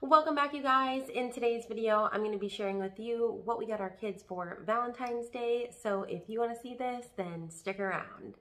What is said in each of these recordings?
Welcome back you guys. In today's video, I'm going to be sharing with you what we got our kids for Valentine's Day. So if you want to see this, then stick around.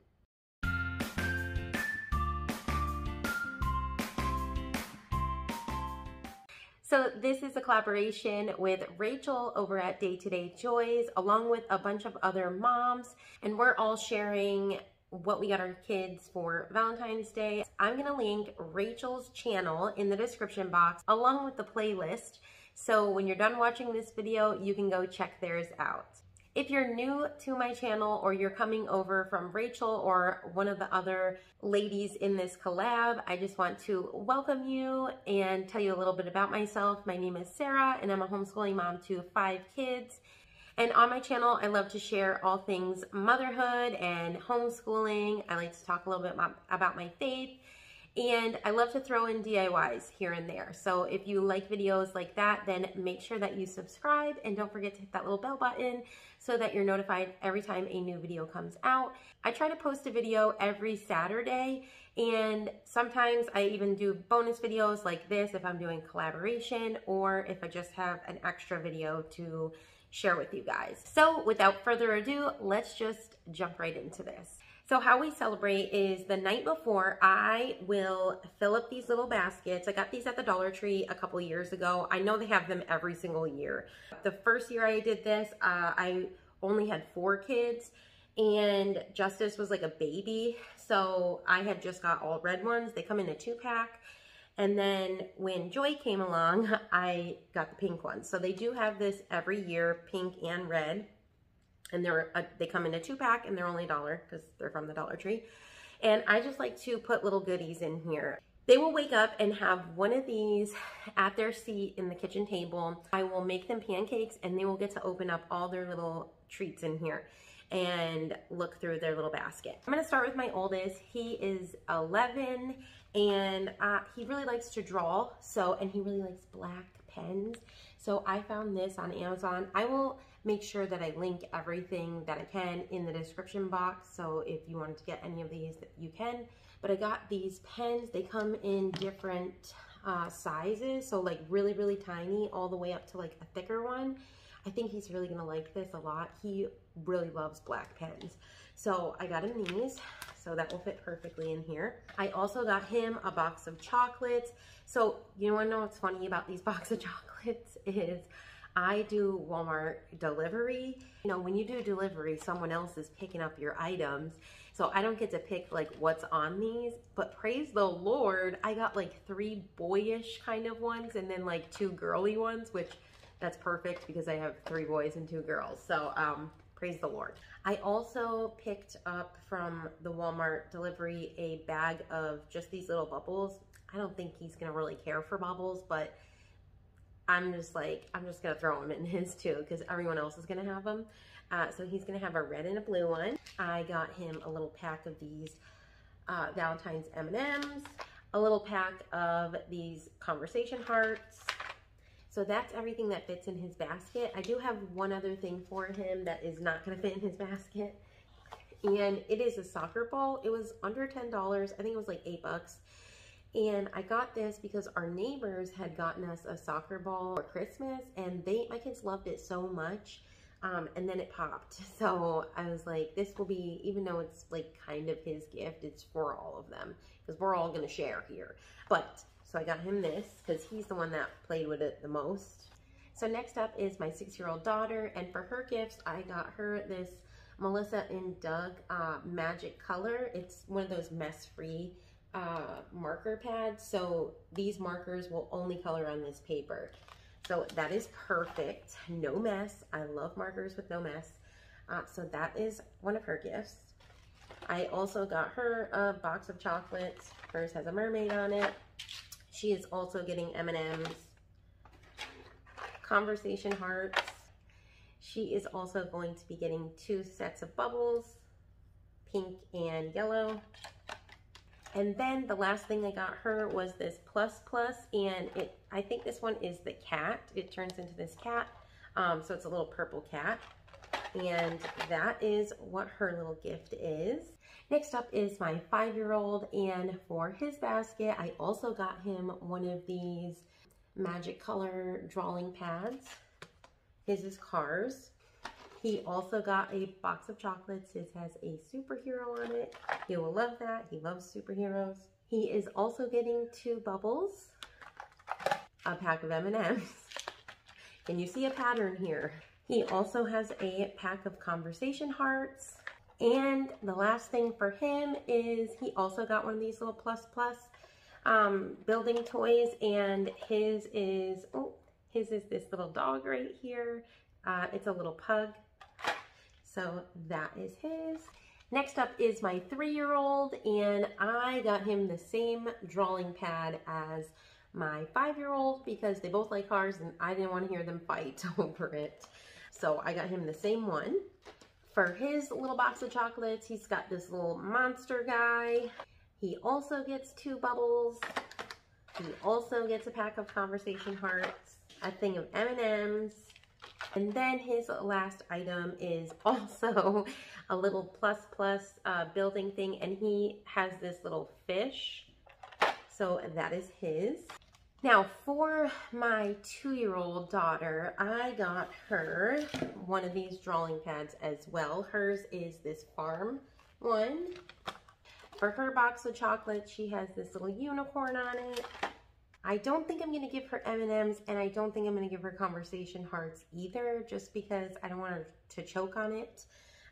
So this is a collaboration with Rachel over at Day to Day Joys, along with a bunch of other moms, and we're all sharing what we got our kids for Valentine's Day. I'm gonna link Rachel's channel in the description box along with the playlist. So when you're done watching this video, you can go check theirs out. If you're new to my channel or you're coming over from Rachel or one of the other ladies in this collab, I just want to welcome you and tell you a little bit about myself. My name is Sarah and I'm a homeschooling mom to five kids. And on my channel, I love to share all things motherhood and homeschooling. I like to talk a little bit about my faith and I love to throw in DIYs here and there. So if you like videos like that, then make sure that you subscribe and don't forget to hit that little bell button so that you're notified every time a new video comes out. I try to post a video every Saturday and sometimes I even do bonus videos like this if I'm doing collaboration or if I just have an extra video to share with you guys. So without further ado, let's just jump right into this. So how we celebrate is the night before I will fill up these little baskets. I got these at the Dollar Tree a couple years ago. I know they have them every single year. The first year I did this, uh, I only had four kids and Justice was like a baby. So I had just got all red ones. They come in a two pack. And then when Joy came along, I got the pink ones. So they do have this every year, pink and red and they're a, they come in a two pack and they're only a dollar because they're from the Dollar Tree. And I just like to put little goodies in here. They will wake up and have one of these at their seat in the kitchen table. I will make them pancakes and they will get to open up all their little treats in here and look through their little basket. I'm gonna start with my oldest. He is 11 and uh, he really likes to draw. So, and he really likes black pens. So I found this on Amazon. I will make sure that I link everything that I can in the description box. So if you wanted to get any of these, that you can. But I got these pens. They come in different uh, sizes. So like really, really tiny all the way up to like a thicker one. I think he's really gonna like this a lot. He really loves black pens. So I got him these, so that will fit perfectly in here. I also got him a box of chocolates. So you wanna know what's funny about these box of chocolates is I do Walmart delivery. You know, when you do delivery, someone else is picking up your items. So I don't get to pick like what's on these, but praise the Lord, I got like three boyish kind of ones and then like two girly ones, which that's perfect because I have three boys and two girls. So um, praise the Lord. I also picked up from the Walmart delivery a bag of just these little bubbles. I don't think he's gonna really care for bubbles, but I'm just like, I'm just gonna throw them in his too because everyone else is gonna have them. Uh, so he's gonna have a red and a blue one. I got him a little pack of these uh, Valentine's M&Ms, a little pack of these conversation hearts. So that's everything that fits in his basket. I do have one other thing for him that is not gonna fit in his basket. And it is a soccer ball. It was under $10. I think it was like eight bucks. And I got this because our neighbors had gotten us a soccer ball for Christmas and they, my kids loved it so much. Um, and then it popped. So I was like, this will be, even though it's like kind of his gift, it's for all of them because we're all gonna share here. But, so I got him this because he's the one that played with it the most. So next up is my six-year-old daughter. And for her gifts, I got her this Melissa and Doug uh, Magicolor. It's one of those mess-free uh, marker pads. So these markers will only color on this paper. So that is perfect. No mess. I love markers with no mess. Uh, so that is one of her gifts. I also got her a box of chocolates. Hers has a mermaid on it. She is also getting M&M's. Conversation hearts. She is also going to be getting two sets of bubbles, pink and yellow. And then the last thing I got her was this plus plus, and it I think this one is the cat. It turns into this cat, um, so it's a little purple cat. And that is what her little gift is. Next up is my five-year-old, and for his basket, I also got him one of these magic color drawing pads. His is cars. He also got a box of chocolates. His has a superhero on it. He will love that. He loves superheroes. He is also getting two bubbles, a pack of M&Ms, and you see a pattern here. He also has a pack of conversation hearts. And the last thing for him is he also got one of these little plus plus um, building toys and his is, oh, his is this little dog right here. Uh, it's a little pug. So that is his. Next up is my three-year-old, and I got him the same drawing pad as my five-year-old because they both like cars and I didn't want to hear them fight over it. So I got him the same one. For his little box of chocolates, he's got this little monster guy. He also gets two bubbles. He also gets a pack of conversation hearts, a thing of M&Ms, and then his last item is also a little plus plus uh, building thing and he has this little fish. So that is his. Now for my two-year-old daughter, I got her one of these drawing pads as well. Hers is this farm one. For her box of chocolate, she has this little unicorn on it. I don't think I'm going to give her M&Ms and I don't think I'm going to give her conversation hearts either just because I don't want her to choke on it.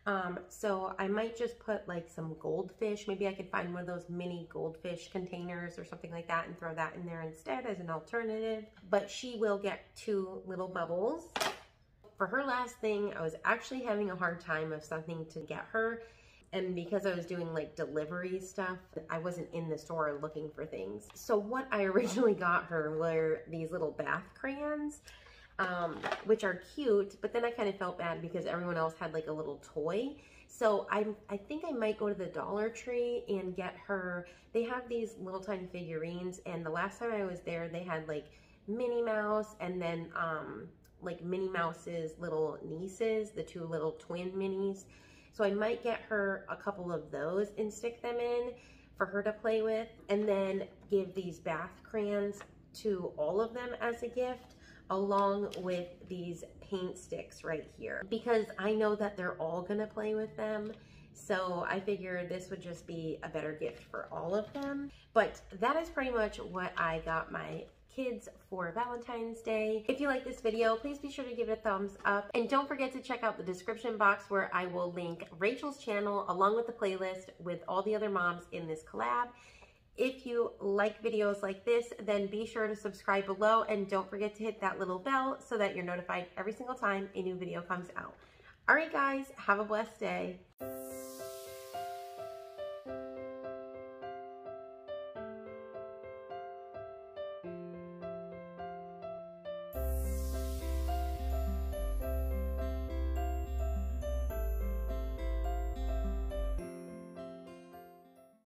Um, so I might just put like some goldfish. Maybe I could find one of those mini goldfish containers or something like that and throw that in there instead as an alternative. But she will get two little bubbles. For her last thing, I was actually having a hard time of something to get her and because I was doing like delivery stuff, I wasn't in the store looking for things. So what I originally got her were these little bath crayons, um, which are cute, but then I kind of felt bad because everyone else had like a little toy. So I, I think I might go to the Dollar Tree and get her, they have these little tiny figurines and the last time I was there, they had like Minnie Mouse and then um, like Minnie Mouse's little nieces, the two little twin minis. So I might get her a couple of those and stick them in for her to play with and then give these bath crayons to all of them as a gift along with these paint sticks right here because I know that they're all gonna play with them. So I figure this would just be a better gift for all of them. But that is pretty much what I got my kids for Valentine's Day. If you like this video, please be sure to give it a thumbs up. And don't forget to check out the description box where I will link Rachel's channel along with the playlist with all the other moms in this collab. If you like videos like this, then be sure to subscribe below and don't forget to hit that little bell so that you're notified every single time a new video comes out. All right, guys, have a blessed day.